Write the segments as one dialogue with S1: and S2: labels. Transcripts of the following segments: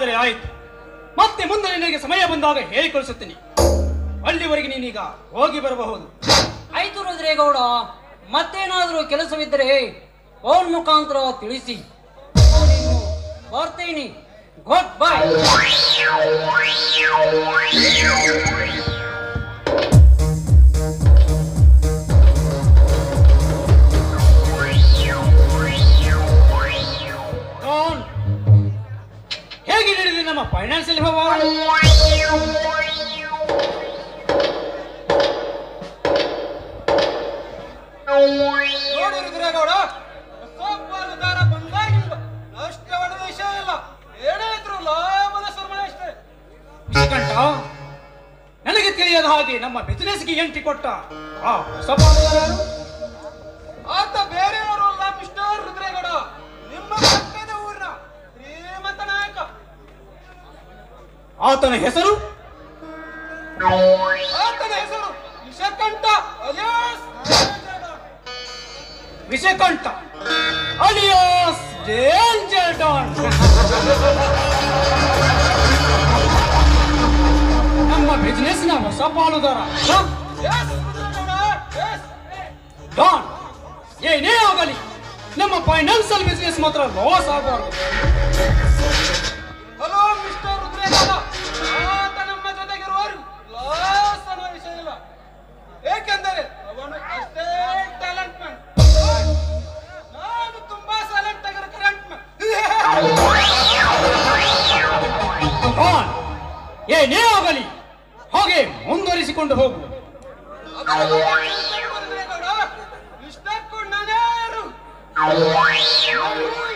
S1: ಹಾಗಾದರೆ ಆಯಿತು. ಮತ್ತೆ ಮುಂದೆ ನಿನಗೆ ಸಮಯ ಬಂದಾಗ ಹೇಳಿ ಕಳಿಸುತ್ತೇನೆ. ಅಲ್ಲಿವರೆಗೆ ನೀನೀಗ ಹೋಗಿ ಬರಬಹುದು.
S2: ಆಯ್ತು ರುದ್ರೇಗೌಡ, ಮತ್ತೇನಾದ್ರೂ ಕೆಲಸವಿದ್ದರೆ ಫೋನ್ ಮುಖಾಂತರ ತಿಳಿಸಿ. ಬರ್ತೀನಿ. ಗುಡ್ ಬೈ
S3: ಆತ ಬೇರೆಯವರು ಅಲ್ಲ, ಮಿಸ್ಟರ್ ರುದ್ರೇಗೌಡ. ನಿಮ್ಮ ಪಕ್ಕದ ಊರಿನ ಶ್ರೀಮಂತ ನಾಯಕ.
S1: ಆತನ ಹೆಸರು?
S3: ಆತನ ಹೆಸರು Vishakantha alias
S1: Vishakantha alias danger don ನಮ್ಮ ಬಿಸ್ನೆಸ್ನ ಹೊಸ ಪಾಲುದಾರ. ಡಾನ್ ಏನೇ ಆಗಲಿ. ನಮ್ಮ ಫೈನಾನ್ಸಿಯಲ್ ಬಿಸ್ನೆಸ್ ಮಾತ್ರ ಲಾಸ್ ಆಗಬಾರ್ದು.
S3: Hello mister Rudregowda. ಆತ ನಮ್ಮ ಜೊತೆಗಿರುವರು ಲಾಸ್ ಅನ್ನೋ ವಿಷಯ ಇಲ್ಲ. ಏಕೆಂದರೆ ಅವನು ಅಷ್ಟೇ ಟ್ಯಾಲೆಂಟ್ ಮ್ಯಾನ್ ನಾನು ತುಂಬಾ ಸೈಲೆಂಟ್ ಆಗಿರೋ ಕರೆಂಟ್ ಮ್ಯಾನ್
S1: ಡಾನ್ ಏನೇ ಆಗಲಿ. ಹಾಗೆ ಮುಂದುವರಿಸಿಕೊಂಡು ಹೋಗು. Oh, my God.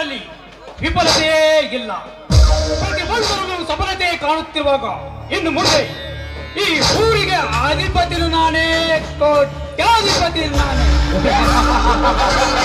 S1: ಕಾರ್ಯದಲ್ಲಿ ವಿಫಲತೆಯೇ ಇಲ್ಲ. ಪ್ರತಿ ಒಂದರಲ್ಲೂ ಸಫಲತೆ ಕಾಣುತ್ತಿರುವಾಗ ಇನ್ನು ಮುಂದೆ ಈ ಊರಿಗೆ ಅಧಿಪತಿನು ನಾನೇ ಕೋಟ್ಯಾಧಿಪತಿ ನಾನೇ.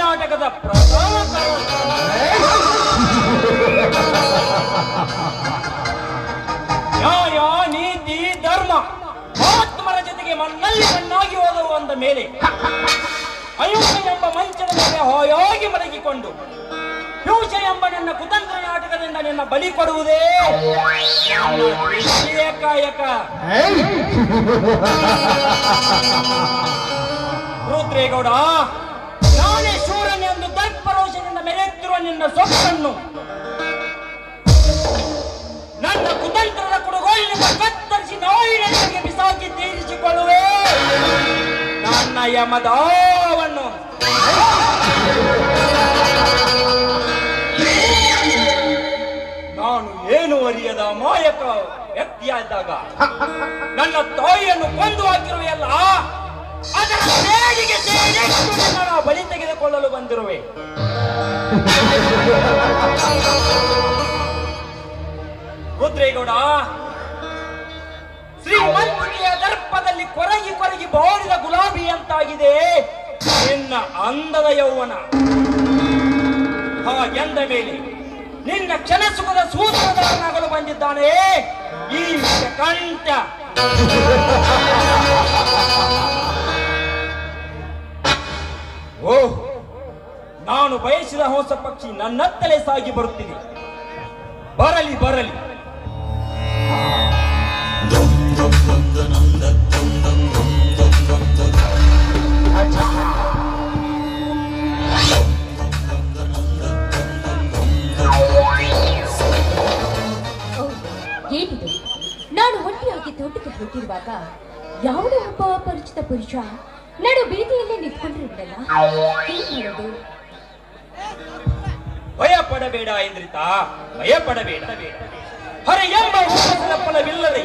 S1: ಕಪಟ ನಾಟಕದ ಪ್ರಥಮ ನ್ಯಾಯ ನೀತಿ ಧರ್ಮ ಮಹಾತ್ಮರ ಜೊತೆಗೆ ಮಣ್ಣಲ್ಲಿ ಮಣ್ಣಾಗಿ ಹೋದವು ಅಂದ ಮೇಲೆ ಅಯೋಧ್ಯೆ ಎಂಬ ಮಂಚದ ಮೇಲೆ ಹಾಯಾಗಿ ಮಲಗಿಕೊಂಡು ಹ್ಯೂಷ ಎಂಬ ನನ್ನ ಕುತಂತ್ರ ನಾಟಕದಿಂದ ನಿನ್ನ ಬಲಿ ಕೊಡುವುದೇ? ಕಾಯಕ ರುದ್ರೇಗೌಡ ನಿನ್ನ ಸೊಪ್ಪನ್ನು. ನನ್ನ ಕುತಂತ್ರದ ಕುಡುಗೋಲಿನ ಕತ್ತರಿಸಿ ನಾಯಿನಗಳಿಗೆ ಬಿಸಾಕಿ ತೀರಿಸಿಕೊಳ್ಳುವೆ. ಯಮದವನ್ನು. ನಾನು ಏನು ಅರಿಯದ ಮಾಯಕ ವ್ಯಕ್ತಿಯಾದಾಗ, ನನ್ನ ತಾಯಿಯನ್ನು ಕೊಂದು ಹಾಕಿರುವೆಯಲ್ಲ, ಅದರ ಸೇಡಿಗೆ ಸೇರಿಟ್ಟು ಬಲಿ ತೆಗೆದುಕೊಳ್ಳಲು ಬಂದಿರುವೆ. ರುದ್ರೇಗೌಡ, ಶ್ರೀಮಂತಿಕೆಯ ದರ್ಪದಲ್ಲಿ ಕೊರಗಿ ಕೊರಗಿ ಬೋರಿದ ಗುಲಾಬಿ ಅಂತಾಗಿದೆ ನಿನ್ನ ಅಂದದ ಯೌವನ. ಹಾಗೆಂದ ಮೇಲೆ ನಿನ್ನ ಕ್ಷಣ ಸುಖದ ಸೂತ್ರಧಾರನಾಗಲು ಬಂದಿದ್ದಾನೆ. ಈ ಕಂಠ ಓಹ್ ನಾನು ಬಯಸಿದ ಹೊಸ ಪಕ್ಷಿ ನನ್ನತ್ತಲೇ ಸಾಗಿ ಬರುತ್ತಿದೆ. ಬರಲಿ ಬರಲಿ.
S4: ನಾನು ಒಂಟಿಯಾಗಿ ತೋಟಕ್ಕೆ ಹೋಗಿರುವಾಗ ಯಾವುದೇ ಒಬ್ಬ ಪರಿಚಿತ ಪುರುಷ ನಡು ಬೀದಿಯಲ್ಲೇ ಮಾಡೋದು?
S1: ಭಯ ಪಡಬೇಡ ಎಂದ್ರಿತಾ ಭಯ ಪಡಬೇಡ. ಹೊರ ಎಂಬ ಫಲವಿಲ್ಲದೆ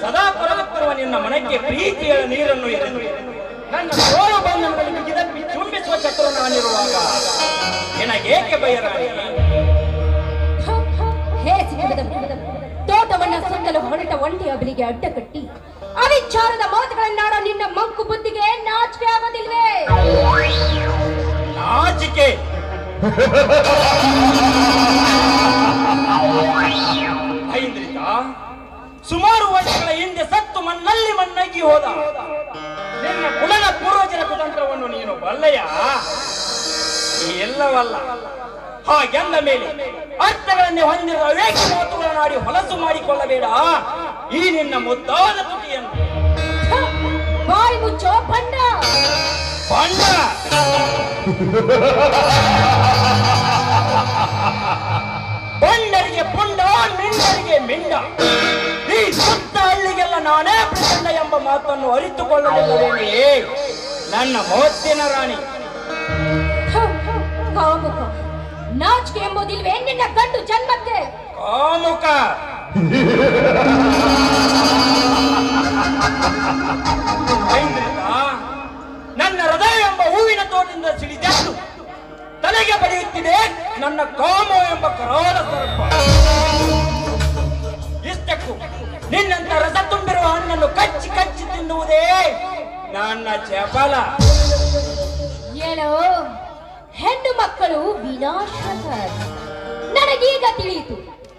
S1: ಸದಾ ಪರವತ್ತರುವ ನಿನ್ನ ಮನಕ್ಕೆ ಪ್ರೀತಿಯ ನೀರನ್ನು ನನ್ನ ಸೋಲ ಬಂಧನದಲ್ಲಿ ಚುಂಬಿಸುವ ಚತುರ ನಾನಿರುವಾಗ ನಿನಗೇಕೆ ಭಯರಾಣಿ
S4: ಹೇ ಹ, ಹೇ. ಹೊರಟ ಒಂಟಿ ಅವರಿಗೆ ಅಡ್ಡ ಕಟ್ಟಿ ಅವಿಚಾರದ ಮಾತುಗಳನ್ನಾಡೋ ನಿನ್ನ ಮಂಕು ಬುದ್ಧಿಗೆ ನಾಚಿಕೆ ಆಗೋದಿಲ್ವೇ?
S1: ನಾಚಿಕೆ. ಸುಮಾರು ವರ್ಷಗಳ ಹಿಂದೆ ಸತ್ತು ಮಣ್ಣಲ್ಲಿ ಮಣ್ಣಾಗಿ ಹೋದ. ನಿನ್ನ ಕುಲದ ಪೂರ್ವಜರ ಕುತಂತ್ರವನ್ನು ನೀನು ಬಲ್ಲಯ್ಯ ಎಲ್ಲವಲ್ಲ. ಹಾಗೆಂದ ಮೇಲೆ ಅರ್ಥಗಳನ್ನೇ ಹೊಂದಿರುವ ಅವೇಕ ಮಾತುಗಳನ್ನಾಡಿ ಹೊಲಸು ಮಾಡಿಕೊಳ್ಳಬೇಡ. ಈ ನಿನ್ನ ಮುದ್ದಾದ ತುಟಿಯನ್ನು.
S4: ಬಾಯಿ ಮುಚ್ಚೋ ಬಂಡ
S1: ಬಣ್ಣ ಬಂಡರಿಗೆ ಪುಂಡ ಮಿಂಡರಿಗೆ ಮಿಂಡ. ಈ ಸುತ್ತ ಹಳ್ಳಿಗೆಲ್ಲ ನಾನೇ ಪ್ರಚಂಡ ಎಂಬ ಮಾತನ್ನು ಅರಿತುಕೊಳ್ಳಲಿಲ್ಲವೇನೆಯೇ ನನ್ನ ಮೋತ್ತಿನ ರಾಣಿ.
S4: ಕಾಮುಕ ನಾಚಿಕೆ ಎಂಬುದಿಲ್ವೇ ನಿನ್ನ ಗಂಡು ಜನ್ಮಕ್ಕೆ?
S1: ಕಾಮುಕ. ನನ್ನ ಹೃದಯ ಎಂಬ ಹೂವಿನ ತೋಟದಿಂದ ಸಿಡಿದೆದ್ದು ತಲೆಗೆ ಬಡಿಯುತ್ತಿದೆ ನನ್ನ ಕಾಮ ಎಂಬ ಕರಾಳ ಸ್ವರೂಪ ಇಷ್ಟಕ್ಕೂ ನಿನ್ನಂತ ರಸ ತುಂಬಿರುವ ಹಣ್ಣನ್ನು ಕಚ್ಚಿ ಕಚ್ಚಿ ತಿನ್ನುವುದೇ ನನ್ನ ಚಪಲ.
S4: ಏನೋ? ಹೆಣ್ಣು ಮಕ್ಕಳು ವಿನಾಶ ನನಗೀಗ ತಿಳಿಯಿತು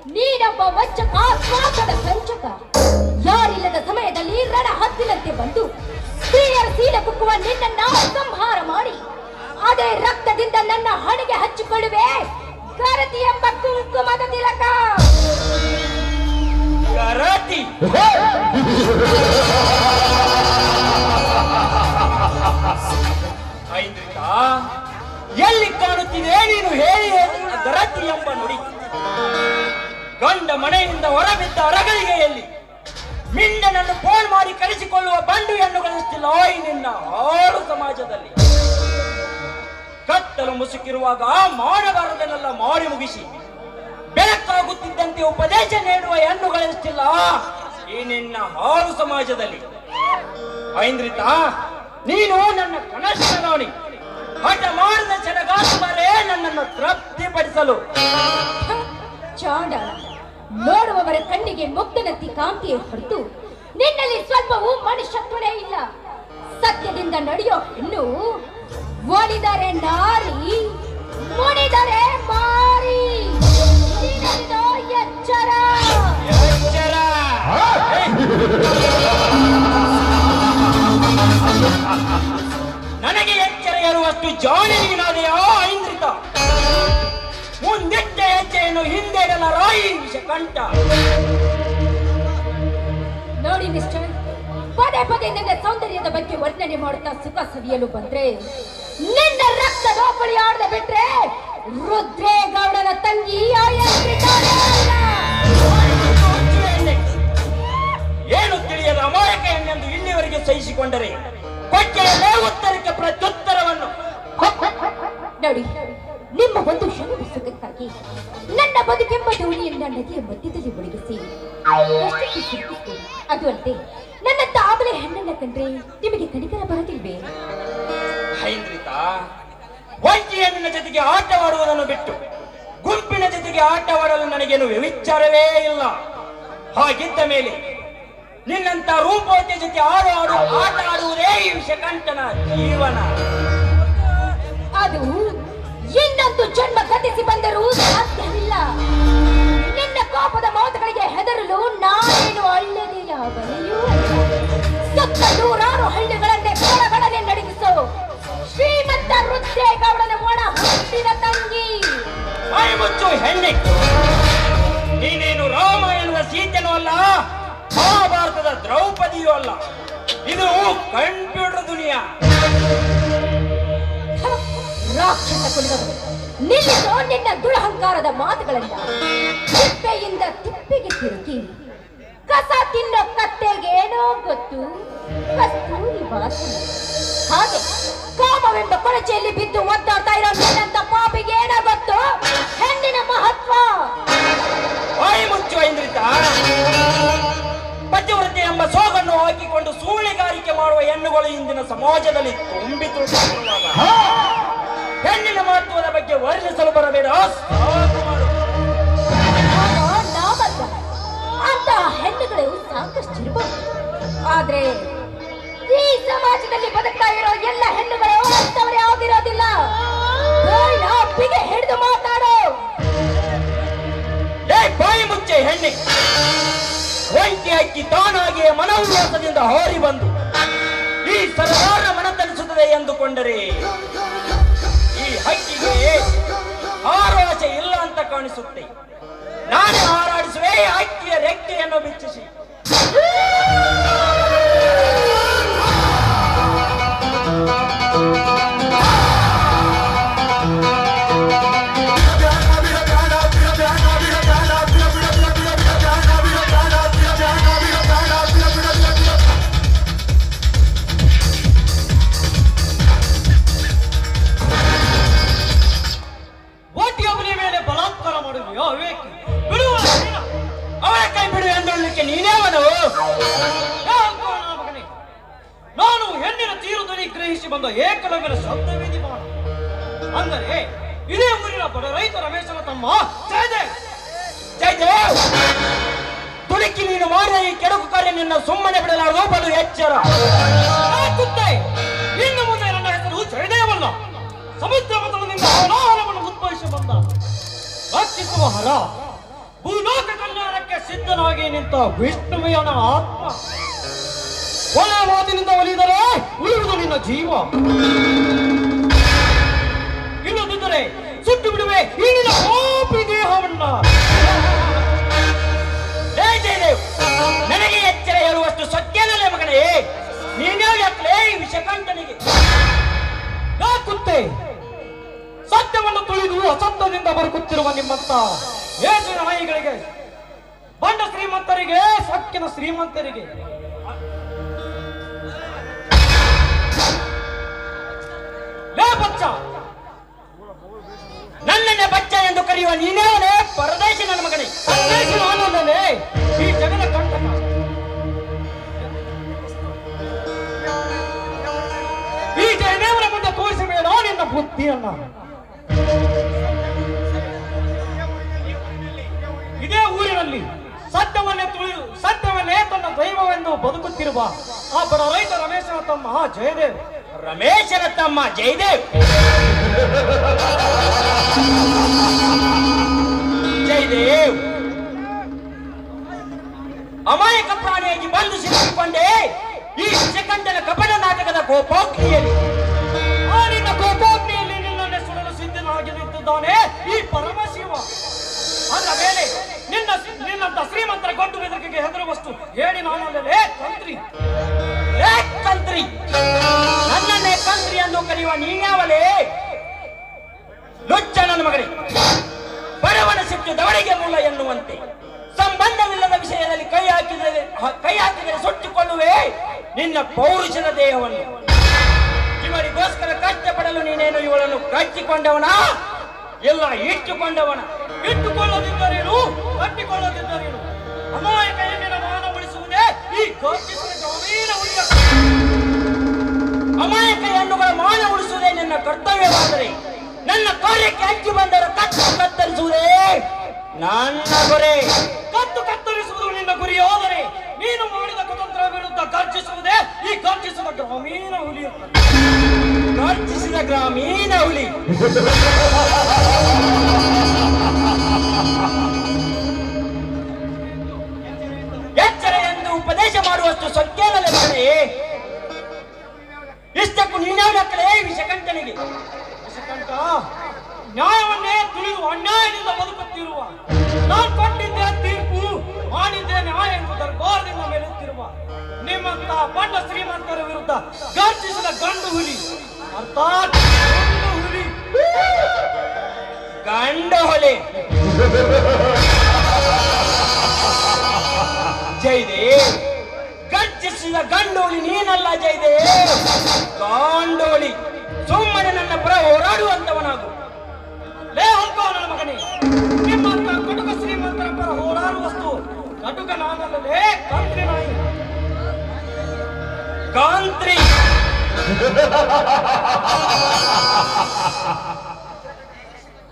S4: ನೀನೊಬ್ಬ ವಂಚಕ ಸ್ವಾರ್ಥದ ಸಂಚಕ. ಯಾರಿಲ್ಲದ ಸಮಯದಲ್ಲಿ ರಣ ಹತ್ತಿನಂತೆ ಬಂದು ಸ್ತ್ರೀಯರ ಸೀಲ ಕುಕ್ಕುವ ನಿನ್ನನ್ನ ಸಂಹಾರ ಮಾಡಿ. ಅದೇ ರಕ್ತದಿಂದ ನನ್ನ ಹಣೆಗೆ ಹಚ್ಚಿಕೊಳ್ಳುವೆ ಗರತಿ ಎಂಬ ಕುಂಕುಮದ ತಿಲಕ.
S1: ಗರತಿ! ಎಲ್ಲಿ ಕಾಣುತ್ತಿದೆ ನೀನು ಹೇಳಿ ಹೇಳಿದ ಗರತಿ ಎಂಬ ನುಡಿ. ಗಂಡ ಮನೆಯಿಂದ ಹೊರಬಿದ್ದ ಅರಗಳಿಗೆಯಲ್ಲಿ ಮಿಂಡನನ್ನು ಫೋನ್ ಮಾಡಿ ಕರೆಸಿಕೊಳ್ಳುವ ಬಂಡು ಹೆಣ್ಣುಗಳಿಸ್ತಿಲ್ಲ ಓಯ್ ನಿನ್ನ ಆಳು ಸಮಾಜದಲ್ಲಿ. ಕತ್ತಲು ಮುಸುಕಿರುವಾಗ ಮಾಡಬಾರದನ್ನೆಲ್ಲ ಮಾಡಿ ಮುಗಿಸಿ ಬೆಳಕಾಗುತ್ತಿದ್ದಂತೆ ಉಪದೇಶ ನೀಡುವ ಹೆಣ್ಣುಗಳಿಸ್ತಿಲ್ಲ ಈ ನಿನ್ನ ಹಾಳು ಸಮಾಜದಲ್ಲಿ. ಐಂದ್ರಿತ ನೀನು ನನ್ನ ಕನಸಿನ ರಾಣಿ. ಹಠ ಮಾಡಿದ ಚೆಡಗಾಸುವರೇ ನನ್ನನ್ನು ತೃಪ್ತಿಪಡಿಸಲು.
S4: ಹ, ಚಾಂಡಾಲ ನೋಡುವವರ ಕಣ್ಣಿಗೆ ಮುಗ್ಧನತ್ತಿ ಕಾಂತಿಯೇ ಹೊರತು ನಿನ್ನಲ್ಲಿ ಸ್ವಲ್ಪವೂ ಮನುಷ್ಯತ್ವನೇ ಇಲ್ಲ. ಸತ್ಯದಿಂದ ನಡೆಯೋ ಹೆಣ್ಣು ಓಡಿದರೆ ನಾರಿ ಮುಡಿದರೆ ಮಾರಿ. ಎಚ್ಚರ.
S1: ಎಚ್ಚರ! ನನಗೆ ಎಚ್ಚರ ಜಾಣಿಗೆ ನಾನು ಯಾವ ಐಂದ್ರಿತ ಮುಂದಿಟ್ಟ ಹೆಜ್ಜೆಯನ್ನು ಹಿಂದೆ ರಾಯಿ ವಿಷಕಂಠ
S4: ನೋಡಿ ಮಿಸ್ಟರ್ ಪದೇ ಪದೇ ನನ್ನ ಸೌಂದರ್ಯದ ಬಗ್ಗೆ ವರ್ಣನೆ ಮಾಡುತ್ತಾ ಸುಖ ಸವಿಯಲು ಬಂದ್ರೆ ನಿನ್ನ ರಕ್ತ ದೋಪಳಿ ಆಡದೆ ಬಿಟ್ರೆ ರುದ್ರೇಗೌಡನ ತಂಗಿ.
S1: ಏನು ತಿಳಿಯದ ಅಮಾಯಕ ಎಂದು ಇಲ್ಲಿವರೆಗೆ ಸಹಿಸಿಕೊಂಡರೆ ಕೊಚ್ಚೆಯಲ್ಲೇ
S4: ನೋಡಿ, ನಿಮ್ಮ ಒಂದು ಕ್ಷಣದ ಸುಖಕ್ಕಾಗಿ ನನ್ನ ಬದುಕೆಂಬ ದೋಣಿಯನ್ನ ನದಿಯ ಮಧ್ಯದಲ್ಲಿ ಮುಳುಗಿಸಿ. ಅದು ಅಲ್ಲದೆ, ನನ್ನ ತಾವಲೆ ಹೆಣ್ಣನ್ನ ಕಂಡ್ರೆ ನಿಮಗೆ ಕನಿಕರ ಬರದಿಲ್ವೇ
S1: ವೈದ್ಯನ ಜೊತೆಗೆ ಆಟವಾಡುವುದನ್ನು ಬಿಟ್ಟು ಗುಂಪಿನ ಜೊತೆಗೆ ಆಟವಾಡಲು ನನಗೇನು ವಿಚಾರವೇ ಇಲ್ಲ. ಹಾಗಿದ್ದ ಮೇಲೆ ನಿನ್ನಂತ ರೂಪವತಿಯ ಜೊತೆ ಆಡು ಆಡು, ಆಟ ಆಡುವುದೇ ಈ ವಿಷಕಂಠನ ಜೀವನ.
S4: ನಾನೇನು ಅಳ್ಳದೆಯ ಬಲೆಯೂ ಸತ್ತ ನೂರಾರು ಹಳ್ಳಿಗಳನ್ನೇ ಕೊಳಗಳನ್ನೇ ನಡಗಿಸು. ಶ್ರೀಮಂತ ರುದ್ರೇಗೌಡನ ಒಣ ಹುಟ್ಟಿನ ತಂಗಿ.
S1: ಮುಚ್ಚು ಹೆಣ್ಣೆ. ನೀನೇನು ರಾಮಾಯಣದ ಸೀತೆನೂ ಅಲ್ಲ ಮಹಾಭಾರತದ ದ್ರೌಪದಿಯೂ ಅಲ್ಲ. ಇದು ಕಂಪ್ಯೂಟರ್ ದುನಿಯಾ.
S4: ರಾಕ್ಷಸ ಕುಲದವರು ನಿಲ್ಲಿಸೋ ನಿನ್ನ ದುರಹಂಕಾರದ ಮಾತುಗಳನ್ನ. ತಿಪ್ಪೆಯಿಂದ ತಿಪ್ಪಿಗೆ ತಿರುಗಿ. ಕಸ ತಿನ್ನೋ ಕತ್ತೆಗೇನೋ ಗೊತ್ತು? ಕಸ್ತೂರಿ ವಾಸನೆ ಹಾಗೆ ಕಾಮವೆಂಬ ಕೊಳಚೆಯಲ್ಲಿ ಬಿದ್ದು ಒದ್ದಾಡ್ತಾ ಇರೋ ನನ್ನಂತ ಪಾಪಿಗೆ ಏನೋ ಗೊತ್ತು? ಹೆಣ್ಣಿನ ಮಹತ್ವ.
S1: ಬಾಯಿ ಪತಿವ್ರತೆ ಎಂಬ ಸೋಗನ್ನು ಹಾಕಿಕೊಂಡು ಸೂಳೆಗಾರಿಕೆ ಮಾಡುವ ಹೆಣ್ಣುಗಳು ಇಂದಿನ ಸಮಾಜದಲ್ಲಿ ತುಂಬಿ ಹೆಣ್ಣಿನ ಮಹತ್ವದ ಬಗ್ಗೆ ವರ್ಣಿಸಲು ಬರಬೇಡ.
S4: ಆದ್ರೆ ಈ ಸಮಾಜದಲ್ಲಿ ಬದುಕ್ತಾ ಇರೋ ಎಲ್ಲ ಹೆಣ್ಣುಗಳು ಅಂತವರೇ ಆಗಿರೋದಿಲ್ಲ. ಹಿಡಿದು ಮಾತಾಡೋ.
S1: ಬಾಯಿ ಮುಚ್ಚೆ ಹೆಣ್ಣೆ. ವೈದ್ಯ ಅಕ್ಕಿ ತಾನಾಗಿಯೇ ಮನೋಲ್ಲಾಸದಿಂದ ಹೋರಿ ಬಂದು ಈ ಸರ್ಕಾರ ಮನತನಿಸುತ್ತದೆ ಎಂದುಕೊಂಡರೆ ಈ ಹಕ್ಕಿಗೆ ಆರಾಶೆ ಇಲ್ಲ ಅಂತ ಕಾಣಿಸುತ್ತೆ. ನಾನೇ ಹಾರಾಡಿಸುವೆ ಅಕ್ಕಿಯ ರೆಕ್ಕೆಯನ್ನು ಬಿಚ್ಚಿಸಿ.
S3: ಬಂದ ಏಕಲವ್ಯನ ಶಬ್ದವೇದಿ ಬಾಣ ಅಂದರೆ, ಇದೇ ಊರಿನ ಬಡ ರೈತ ರಮೇಶನ ತಮ್ಮ. ಜಯದೇವ್
S1: ನೀನು ಮಾಡಿದ ಈ ಕೆಡುಕು ಕಾರ್ಯ ನಿನ್ನ ಸುಮ್ಮನೆ ಬಿಡಲಾರದು, ಬಲು ಎಚ್ಚರ.
S3: ಇನ್ನು ಮುಂದೆ ನನ್ನ ಹೆಸರು ಜಯದೇವಲ್ಲ ಸಮುದ್ರ ಮತನದಿಂದ ಹಲಾಹಲವನ್ನು ಉದ್ಭವಿಸಿ ಬಂದ ರಕ್ಷಿಸುವ ಹಲ ಭೂಲೋಕ ಕಲ್ಯಾಣಕ್ಕೆ ಸಿದ್ಧನಾಗಿ ನಿಂತ ವಿಷ್ಣುವಿಯನ ಆತ್ಮ. ಕೊನೆ ಮಾತಿನಿಂದ ಒಲಿದರೆ ಉಳಿಯುವುದು ನಿನ್ನ ಜೀವ. ಇಲ್ಲದಿದ್ದರೆ ಸುಟ್ಟು ಬಿಡುವೆ ಈ ನಿನ್ನ ಕೋಪಿ ದೇಹವನ್ನ.
S1: ನನಗೆ ಎಚ್ಚರ ಹೇಳುವಷ್ಟು ಸತ್ಯನಲ್ಲೇ ಮಗನೇ. ನೀನೇ ಎತ್ತಲೇ ಈ ವಿಷಕಂಠನಿಗೆ
S3: ಯಾ ಕುತ್ತೆ ಸತ್ಯವನ್ನು ತುಳಿದು ಅಸತ್ಯದಿಂದ ಬರುಕುತ್ತಿರುವ ನಿಮ್ಮಂತ ಯೇಸುವಿನ ನಾಯಿಗಳಿಗೆ ಬಂಡ ಶ್ರೀಮಂತರಿಗೆ, ಸಕ್ಕಿನ ಶ್ರೀಮಂತರಿಗೆ. ಲೇ ಬಚ್ಚ!
S1: ನನ್ನನ್ನೇ ಬಚ್ಚ ಎಂದು ಕರೆಯುವ ನೀನೇ ಪರದೇಶಿ ನನ್ನ ಮಗನೇ.
S3: ಪರದೇಶಿ ನಾನಲ್ಲಲೇ ಈ ಜಗದ ಕಂಟಕ ಈ ಜಯದೇವನ ಮುಂದೆ ತೋರಿಸಬೇಡ ನಿನ್ನ ಬುದ್ಧಿಯನ್ನ. ಇದೇ ಊರಿನಲ್ಲಿ ಸತ್ಯವನ್ನೇ ತುಳಿದು ಸತ್ಯವನ್ನೇ ತನ್ನ ದೈವವೆಂದು ಬದುಕುತ್ತಿರುವ ಆ ಬಡ ರೈತ ರಮೇಶನ ತಮ್ಮ ಜಯದೇವ್.
S1: ರಮೇಶನ ತಮ್ಮ ಜಯದೇವ್. ಜಯದೇವ್. ಅಮಾಯಕ ಪ್ರಾಣಿಯಾಗಿ ಬಂದು ಸಿಕ್ಕಿಕೊಂಡೆ ಈ ಶಿಕಂಡನ ಕಪಟ ನಾಟಕದ ಕೋಪೋಕ್ತಿಯಲ್ಲಿ
S3: ಆ ನಿನ್ನ ಕೋಪೋಕ್ತಿಯಲ್ಲಿ ನಿನ್ನನ್ನು ಸುಡಲು ಸಿದ್ಧನಾಗಿರುತ್ತಿದ್ದಾನೆ ಈ ಪರಮಶಿವ. ಅದರ ಮೇಲೆ ನಿನ್ನ ನಿನ್ನಂತ ಶ್ರೀಮಂತರ ಗಂಡು ಬೆದರಿಕೆಗೆ ಹೆದರುವಷ್ಟು ಹೇಳಿ ನಾನು ತಂತ್ರಿ.
S1: ಕಂತ್ರಿ ಕರೆಯುವ ನೀನ್ಯಾವಲೇ ಲುಚ್ಚ ನನ್ನ ಮಗನೇ ಬರವನ ಸಿಟ್ಟು ದವಡೆಗೆ ಮೂಲ ಎನ್ನುವಂತೆ. ಸಂಬಂಧವಿಲ್ಲದ ವಿಷಯದಲ್ಲಿ ಕೈ ಹಾಕಿದರೆ ಕೈ ಹಾಕಿದರೆ ಸುಟ್ಟುಕೊಳ್ಳುವೆ. ನಿನ್ನ ಪೌರುಷದ ದೇಹವನ್ನು. ಇವರಿಗೋಸ್ಕರ ಕಷ್ಟಪಡಲು ನೀನೇ ನೀನೇನು ಇವಳನ್ನು ಕಚ್ಚಿಕೊಂಡವನ? ಎಲ್ಲ ಇಟ್ಟುಕೊಂಡವನ.
S3: ಇಟ್ಟುಕೊಳ್ಳದಿದ್ದರೇನು ಕಟ್ಟಿಕೊಳ್ಳದಿದ್ದರೇನು ಅಮಾಯಕ ಹೆಣ್ಣಿನ ಮಾನ ಉಳಿಸುವುದೇ ಈ ಘೋಷಿಸಿದ ಗೌರೀನ ಉಳಿಯ
S1: ಕರ್ತವ್ಯವಾದರೆ ನನ್ನ ಕಾರ್ಯಕ್ಕೆ ಅಂಚಿ ಬಂದರ ಕತ್ತು ಕತ್ತರಿಸುವುದೇ ನನ್ನ ಗುರಿ.
S3: ಕತ್ತು ಕತ್ತರಿಸುವುದು ನಿನ್ನ ಗುರಿಯಾದರೆ ನೀನು ಮಾಡಿದ ಕುತಂತ್ರ ವಿರುದ್ಧ ಗರ್ಜಿಸುವುದೇ ಈ ಗರ್ಜಿಸುವ ಗ್ರಾಮೀಣ ಹುಲಿ
S1: ಗರ್ಜಿಸಿದ ಗ್ರಾಮೀಣ ಹುಲಿ. ಎಚ್ಚರ ಎಂದು ಉಪದೇಶ ಮಾಡುವಷ್ಟು ಸೊಕ್ಕೇನಲ್ಲೇ ಇಷ್ಟಕ್ಕೂ ನೀನೇ ಮಕ್ಕಳೇ ವಿಷಕಂಠನಿಗೆ
S3: ವಿಷಕಂಠ ನ್ಯಾಯವನ್ನೇ ತಿಳಿದು ಅನ್ಯಾಯದಿಂದ ಬದುಕುತ್ತಿರುವ, ನಾನು ಕೊಟ್ಟಿದ್ದೆ ತೀರ್ಪು, ಮಾಡಿದ್ದೆ ನ್ಯಾಯ ಎಂಬುದರ ದರ್ಬಾರದಿಂದ ಮೇಲುತ್ತಿರುವ, ನಿಮ್ಮಂತ ಬಣ್ಣ ಶ್ರೀಮಂತರ ವಿರುದ್ಧ ಗರ್ಜಿಸಿದ ಗಂಡು ಹುಲಿ. ಅರ್ಥಾತ್ ಗಂಡು ಹುಲಿ.
S1: ಗಂಡ ಹೊಲೆ. ಜೈದೆ ಗರ್ಜಿಸಿದ ಗಂಡೋಳಿ ನೀನಲ್ಲ ಜೈದೆ ಗಾಂಡೋಳಿ, ಸುಮ್ಮನೆ ನನ್ನ ಪರ ಹೋರಾಡುವಂತವನಾಗು.
S3: ಲೇ ಅಂಕೋ ನನ್ನ ಮಗನೇ, ನಿಮ್ಮಂತ ಕಟುಕ ಶ್ರೀಮಂತರ ಪರ ಹೋರಾಡುವಷ್ಟು ಕಟುಕ ನಾನಲ್ಲೇ ಕಾಂತ್ರಿ ನಾಯಿ.
S1: ಕಾಂತ್ರಿ.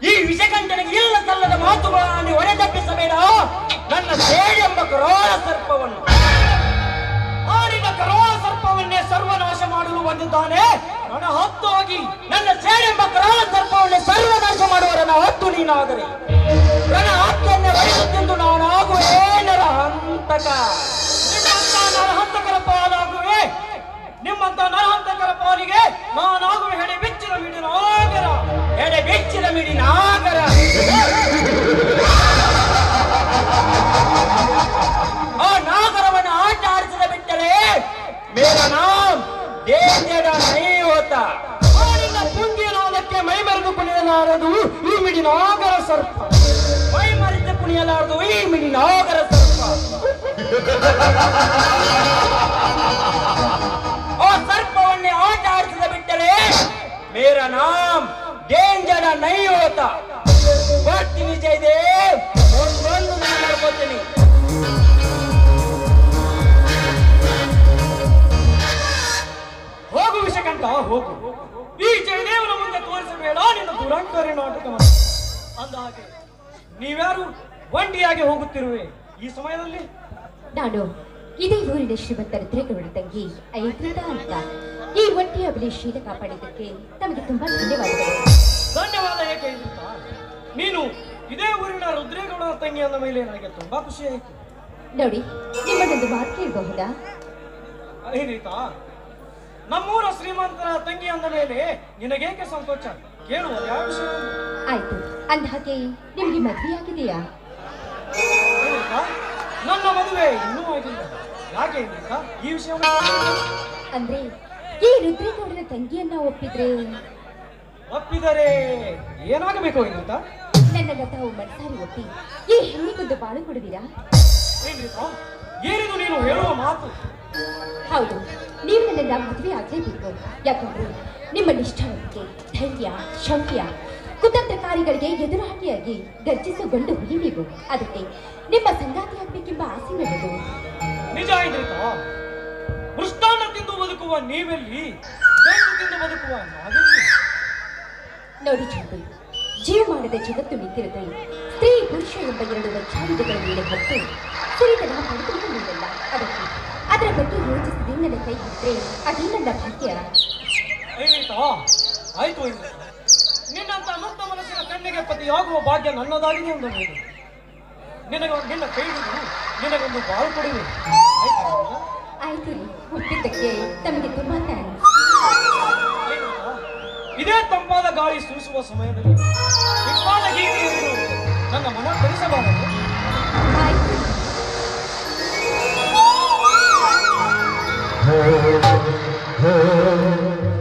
S1: ಈ ವಿಷಕಂಠನಿಗೆ ಇಲ್ಲ ಸಲ್ಲದ ಮಾತುಗಳನ್ನು ಹೊಡೆದಪ್ಪಿಸಬೇಡ ನನ್ನ ಸೇಡಿ ಎಂಬ ಕರೋಳ ಸರ್ಪವನ್ನು.
S3: ಆಡಿದ ಕರೋಳ ಸರ್ಪವನ್ನೇ ಸರ್ವನಾಶ ಮಾಡಲು ಬಂದಿದ್ದಾನೆ. ನನ್ನ ಹತ್ತೋಗಿ
S1: ನನ್ನ ಸೇಡೆಂಬ ಕರಾಳ ಸರ್ಪವನ್ನೇ ಸರ್ವನಾಶ ಮಾಡುವರನ ಹತ್ತು ನೀನಾದರೆ. ನನ್ನ ಹಕ್ಕನ್ನು ನಾನು ನಾನಾಗುವೇನರ ಹಂತಕ.
S3: ನಿಮ್ಮಂತ ನರಹಂತಕರ ಪಾಲಾಗುವೆ. ನಿಮ್ಮಂತ ನರಹಂತಕರ ಪಾಲಿಗೆ ನಾನಾಗುವೆ. ಹೆಡೆ ಬಿಚ್ಚಿದ ಮಿಡಿನ ಆಗರ
S1: ಹೆಡೆ ಬೆಚ್ಚಿನ ಮಿಡಿ ನಾಗರ. ನಾಮ್ ದೇಜಡ ನೈ ಹೋತಾ
S3: ಆಡಿದ ಪುಂಗಿನಾದಕ್ಕೆ ಮೈ ಮೆರೆದು ಕುಣಿಯಲಾರದು ಈ ಮಿಡಿನ ಆಗರ ಸರ್ಪ.
S1: ಮೈ ಮರೆತು ಕುಣಿಯಲಾರದು ಈ ಮಿಡಿ ನಾಗರ ಸರ್ಪ. ಆ ಸರ್ಪವನ್ನೇ ಆಟ ಆಡಿಸದ ಬಿಟ್ಟರೆ ಮೇರ ನಾಮ್ ಡೇಂಜರ ನೈ
S3: ವಿಷಕಂಠ ಹೋಗು. ಈ ಜಯದೇವನ ಮುಂದೆ ತೋರಿಸಬೇಡ ನಿನ್ನ ದುರಂಕರಿ ನಾಟಕ ಅಂದ ಹಾಗೆ ನೀವ್ಯಾರು ಒಂಟಿಯಾಗಿ ಹೋಗುತ್ತಿರುವೆ? ಈ ಸಮಯದಲ್ಲಿ?
S4: ನಾನು ಇದೇ ಊರಿನ ಶ್ರೀಮಂತ ರುದ್ರೇಗೌಡ ತಂಗಿ ಐದ್ರದ ಅಂತ. ಈ ಒಂಟಿಯ ಬಳಿ ಶೀಲ ಕಾಪಾಡಿದ್ದಕ್ಕೆ ತಮಗೆ ತುಂಬಾ ಧನ್ಯವಾದಗಳು.
S3: ಧನ್ಯವಾದ ಏಕೆ ನೀನು ಇದೇ ಊರಿನ ರುದ್ರೇಗೌಡ ತಂಗಿ ಅಂದ ಮೇಲೆ ನನಗೆ ತುಂಬಾ ಖುಷಿ ಆಯಿತು.
S4: ನೋಡಿ ನಿಮ್ಮನ್ನೊಂದು ಮಾತು ಕೇಳಬಹುದಾ?
S3: ಐರೀತಾ ನಮ್ಮೂರ ಶ್ರೀಮಂತರ ತಂಗಿ ಅಂದ ಮೇಲೆ ನಿನಗೇಕೆ ಸಂತೋಷ ಕೇಳುವ ಯಾವ ವಿಷಯ
S4: ಆಯ್ತು. ಅಂದ ಹಾಗೆ ನಿಮ್ಗೆ ಮದುವೆ ಆಗಿದೆಯಾ?
S3: ನನ್ನ ಮದುವೆ ಇನ್ನೂ ಆಗಿಲ್ಲ. ಯಾಕೆ? ಈ ವಿಷಯ
S4: ಅಂದ್ರೆ ಈ ರುದ್ರೇಗೌಡರ ತಂಗಿಯನ್ನ ಒಪ್ಪಿದ್ರೆ?
S3: ಒಪ್ಪಿದರೆ ಏನಾಗಬೇಕು ಐರೀತಾ
S4: ನನ್ನ ತಾವು ಮನಸಾರಿ ಒಪ್ಪಿ ಈ ಹೆಣ್ಣಿಗೊಂದು ಬಾಳು ಕೊಡುವಿರಾ?
S3: ಏನಿದು ನೀನು ಹೇಳುವ ಮಾತು?
S4: ಹೌದು. ನೀವು ನನ್ನನ್ನ ಮದುವೆ ಆಗಲೇಬೇಕು. ಯಾಕಂದ್ರೆ ನಿಮ್ಮ ನಿಷ್ಠಾವಂತಿಕೆ ಧೈರ್ಯ ಶೌರ್ಯ ಕುತಂತ್ರಕಾರಿಗಳಿಗೆ ಎದುರಾಗಿಯಾಗಿ ಗರ್ಜಿಸೋ ಗಂಡು ಹುಲಿ ನೀವು ಅದಕ್ಕೆ ನಿಮ್ಮ ಸಂಗಾತಿ ಆಗಬೇಕೆಂಬ ಆಸೆ ನನ್ನದು
S3: ನಿಜ ಐರೀತಾ ಮೃಷ್ಟಾನ್ನ ತಿಂದು ಬದುಕುವ ನೀವೆಲ್ಲಿ? ಗಂಡು ತಿಂದು ಬದುಕುವ ನಾವೆಲ್ಲಿ?
S4: ನೋಡಿ ಚಂದು ಜೀವ ಮಾಡಿದ ಜಗತ್ತು ನಿಂತಿರದೆ ಸ್ತ್ರೀ ಪುರುಷ ಎಂಬ ಎರಡು ವಜ್ರಾಯುಧಗಳ ಮೇಲೆ ಹೊತ್ತು ಸಿರಿತನ ಪಡೆದುಕೊಳ್ಳಲಿಲ್ಲ ಅದಕ್ಕೆ ಅದರ ಬಗ್ಗೆ ಯೋಚಿಸದೆ ನನ್ನ ಕೈ ಹಿಡಿದ್ರೆ ಅದೇ ನನ್ನ ಭಾಗ್ಯ
S3: ಆಯ್ತು ಐರೀತಾ ನಿನ್ನಂತ ಮುಕ್ತ ಮನಸ್ಸಿನ ಕಣ್ಣಿಗೆ ಪತಿಯಾಗುವ ಭಾಗ್ಯ ನನ್ನದಾಗಿದೆ ಎಂದು ನೀನು ನಿನಗ ನಿನ್ನ ಕೈ ಹಿಡಿದು ನಿನಗೊಂದು ಬಾಳು ಕೊಡುವೆ ಆಯ್ತಾ
S4: ರೀ. ಹುಟ್ಟಿದ್ದಕ್ಕೆ ತಮಗೆ
S3: ಐರೀತಾ, ಇದೇ ತಂಪಾದ ಗಾಳಿ ಸೂಸುವ ಸಮಯದಲ್ಲಿ ತಂಪಾದ ಗೀತೆಯನ್ನು ನನ್ನ ಮನ ಕಲಿಸಬಾರದು hơ hơ